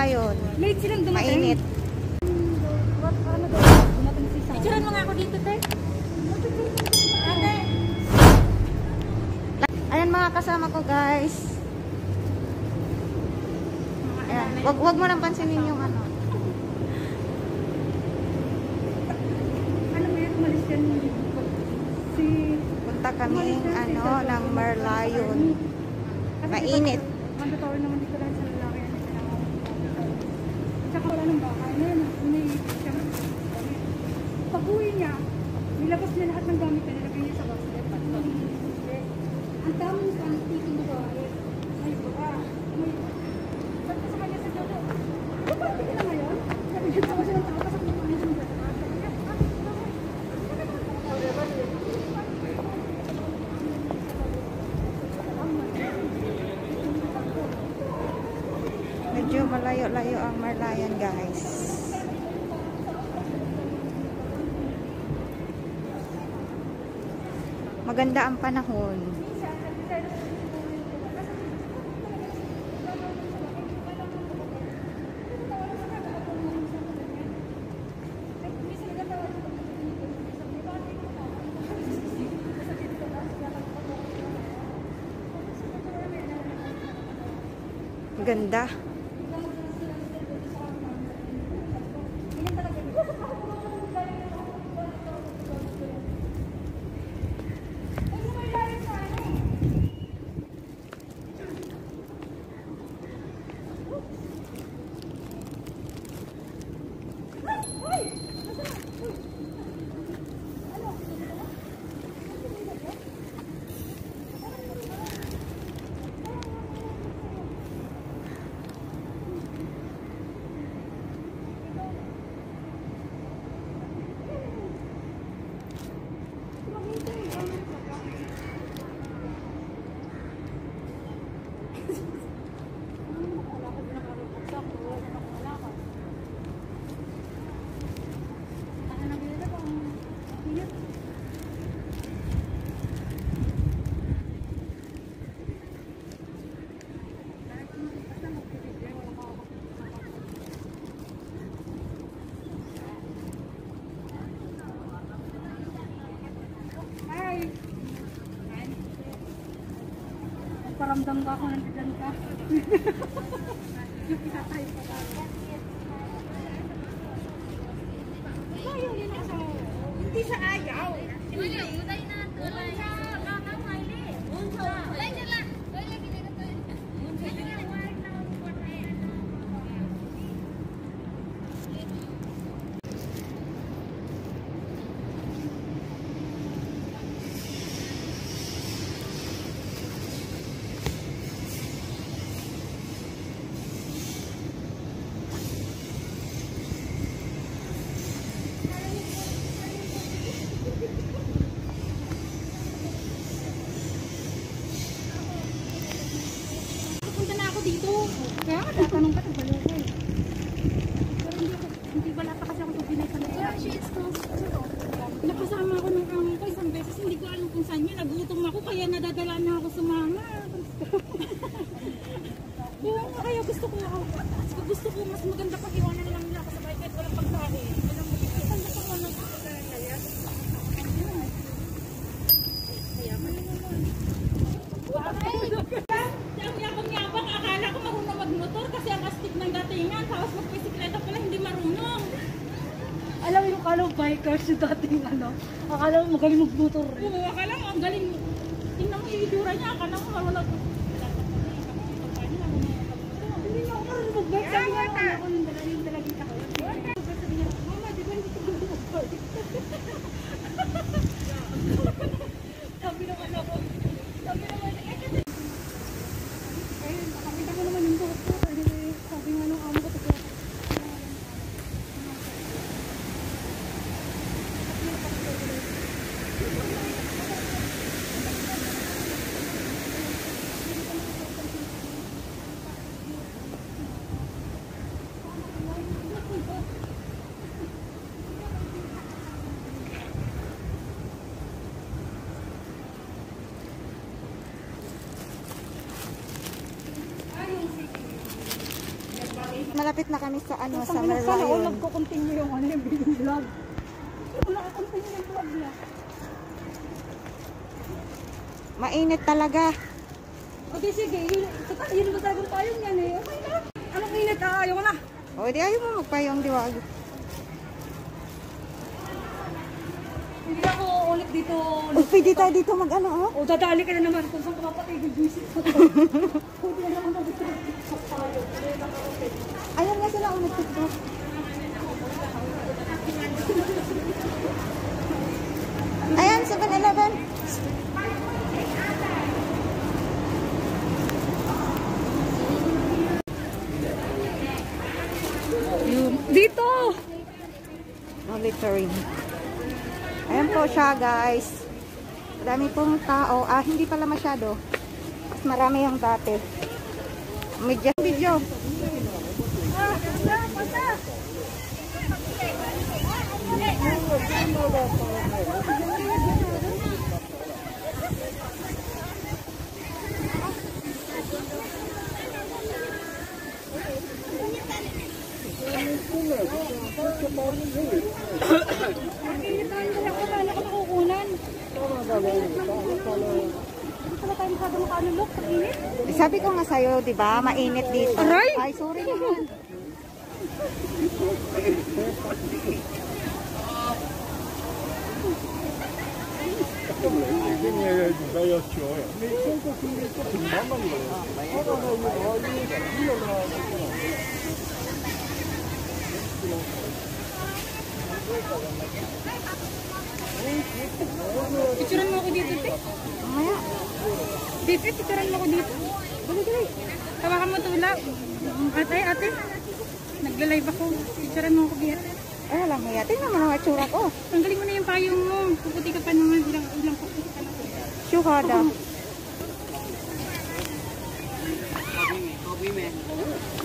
Merlion. Late silang dumating. Mainit. Ituran mo nga ako dito, te. Ate. Ayan mga kasama ko guys. Ayan. Wag, wag mo lang pansinin yung ano. Ano mo yan? Umalis. Si... Punta kaming ano ng Merlion. Mainit. Mandatory naman dito lang sa lalaki. Ano kailangan Tsaka wala ng bahay. Ngayon, may siya. Pag uwi niya, nilabas niya lahat ng gamit niya, nilagay niya sa basket. At niya ang tiking na bahay. Ay, baka. May... Sabi ko sa kanya sa jojo, "Di ba hindi ka na ngayon? Sabi niya, tawa siya ng tao, kasi kung ano yung bata. Sabi niya, "Ah, Medyo malayo-layo ang Merlion guys. Maganda ang panahon. Ganda. Paramdam ka ako nandiyan ka. Yung isa tayo pa tayo. Ayaw, yun ang asawa. Hindi siya ayaw. Punta tatanong ka, tatanong ko eh. Pero hindi ako, hindi wala pa kasi ako tubinay sa nila. Napasama ako ng amo ko isang beses, hindi ko alam kung saan yun. Nagutom ako, kaya nadadala na ako sa mama. Oo nga, kaya gusto ko ako. Gusto ko mas maganda pag iwanan lang nila ako sa bahay kahit walang pagkain. Alam mo, isang na pa ko ng kaya. Kaya man naman. Ang yabang-yabang, akala ko marunong magmotor kasi ang astig ng datingan. Tapos magpisikleta pala, hindi marunong. Alam mo yung yung dating ano. Akala mo magaling magmotor rin. Oo, akala mo ang galing. Tingnan mo yung itsura niya, akala mo marunong. Hindi na ako marunong mag-bike. Sabi nga ako, ako nung dalawin niya, Mama, di ba hindi ko mag-bike? Sabi naman ako, sabi naman, eh kasi Ayun, nakakita ko naman yung buhok ko. Anyway, sabi nga nung amo ko, taga. Malapit na kami sa ano, sa Sana sana all nagko-continue yung ano yung video vlog. Wala nakakontinue yung vlog niya. Mainit talaga. O di sige, yun, yun ba talagang tayo niyan eh. Okay na. Anong init? Ah, ayaw ko na. O, di ayaw mo magpayong diwag. Hindi ako ulit dito. O, pwede tayo dito mag ano, oh. O dadali ka na naman kung saan ka mapatigil ko. Pwede na naman dito. Ayun nga sila, oh, nag-tiktok. Ayan, 7-Eleven. Dito! Monitoring. Ayan po siya, guys. Madami pong tao. Ah, hindi pala masyado. Mas marami yung dati. Medyo video. Ah, pasa, pasa! Mag-initahan ko lang kung paano ko nakukunan. Hindi pala tayo masyado makanulok sa init. Eh, Sabi ko nga sa'yo, di ba? Mainit dito. Aray! Ay, sorry naman. niyo dito. Mamaya. Dito, picturean mo ko dito. Dali, dali. Hawakan mo tula. Ate, ate. Nagla-live ako. Picturean mo ko dito. Ay, alam mo yate na mga tsura ko. Tanggalin mo na yung payong mo. Puputi ka pa naman. Ilang, ilang puputi ka na. Syuhada. Kabi me, kabi me.